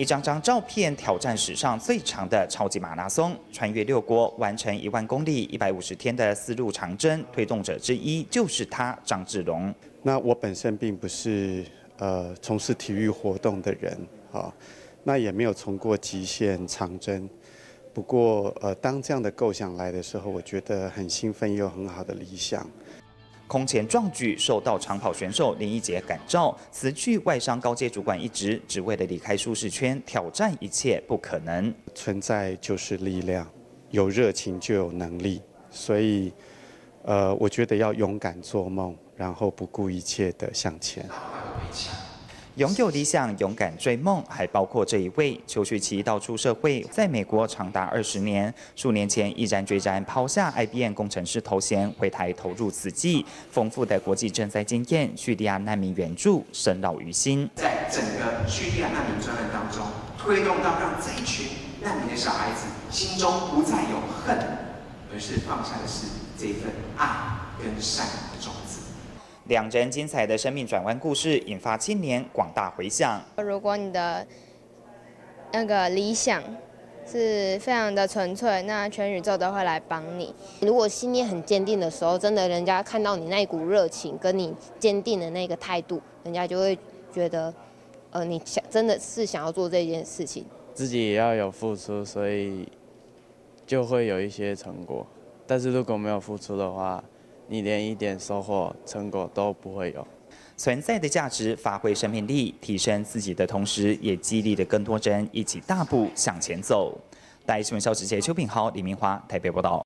一张张照片挑战史上最长的超级马拉松，穿越六国，完成一万公里、一百五十天的丝路长征，推动者之一就是他张志龙。那我本身并不是呃从事体育活动的人啊，那也没有从过极限长征。不过呃，当这样的构想来的时候，我觉得很兴奋，也有很好的理想。空前壮举受到长跑选手林一杰感召，辞去外商高阶主管一职，只为了离开舒适圈，挑战一切不可能。存在就是力量，有热情就有能力，所以呃，我觉得要勇敢做梦，然后不顾一切的向前。拥有理想、勇敢追梦，还包括这一位邱旭奇。到出社会，在美国长达二十年，数年前毅然决然抛下 IBM 工程师头衔，回台投入此际。丰富的国际赈灾经验、叙利亚难民援助，深烙于心。在整个叙利亚难民专案当中，推动到让这一群难民的小孩子心中不再有恨，而是放下的是这份爱跟善的种子。两人精彩的生命转弯故事，引发青年广大回响。如果你的那个理想是非常的纯粹，那全宇宙都会来帮你。如果心念很坚定的时候，真的人家看到你那一股热情，跟你坚定的那个态度，人家就会觉得，呃，你想真的是想要做这件事情。自己也要有付出，所以就会有一些成果。但是如果没有付出的话，你连一点收获成果都不会有，存在的价值，发挥生命力，提升自己的同时，也激励了更多人一起大步向前走。带新闻消息节邱炳豪、李明华台北报道。